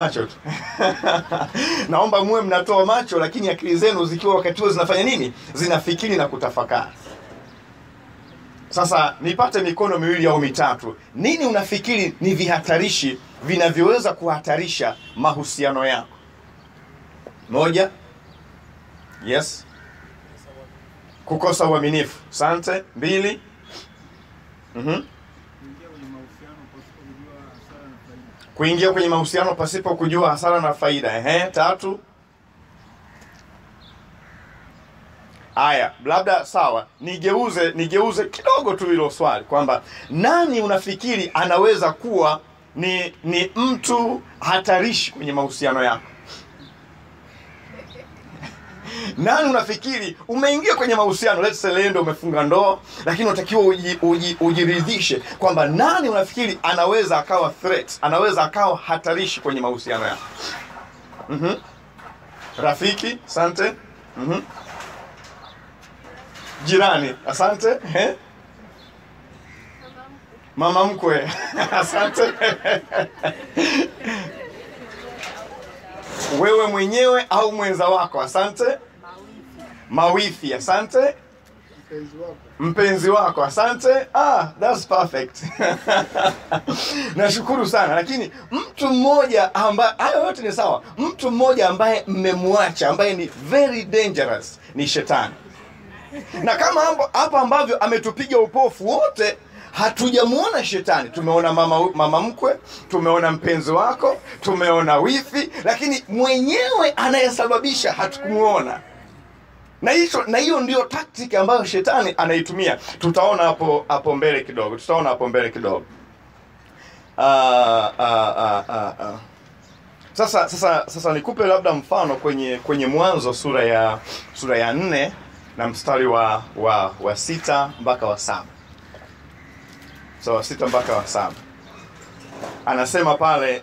macho tu. Naomba muwe mnatoa macho lakini akili zenu zikiwa wakati huo zinafanya nini? Zinafikiri na kutafakari. Sasa nipate mikono miwili au mitatu. Nini unafikiri ni vihatarishi vinavyoweza kuhatarisha mahusiano yako? Moja. Yes. Kukosa uaminifu. Sante. Mbili. Mm kuingia kwenye mahusiano pasipo kujua hasara na faida. ehe tatu haya labda sawa nigeuze nigeuze kidogo tu hilo swali kwamba nani unafikiri anaweza kuwa ni ni mtu hatarishi kwenye mahusiano yako nani unafikiri umeingia kwenye mahusiano? Let's say leo umefunga ndoa lakini unatakiwa uji, uji, ujiridhishe kwamba nani unafikiri anaweza akawa threat anaweza akawa hatarishi kwenye mahusiano yako. Mm -hmm. rafiki asante. Mm -hmm. jirani asante. Eh? mama mkwe. Asante. Wewe mwenyewe au mwenza wako asante mawifi asante. Mpenzi wako. Mpenzi wako asante. Ah, that's perfect. Nashukuru sana lakini mtu mmoja ambaye hayo yote ni sawa. Mtu mmoja ambaye mmemwacha ambaye ni very dangerous ni shetani. Na kama hapo hapa ambavyo ametupiga upofu wote hatujamuona shetani. Tumeona mama, mama mkwe tumeona mpenzi wako tumeona wifi lakini mwenyewe anayesababisha hatukumuona na hicho na hiyo ndio tactic ambayo shetani anaitumia. Tutaona hapo hapo mbele kidogo. Tutaona hapo mbele kidogo. Uh, uh, uh, uh. sasa sasa sasa nikupe labda mfano kwenye kwenye mwanzo sura ya sura ya nne na mstari wa wa, wa sita mpaka wa saba. So wa sita mpaka wa saba. Anasema pale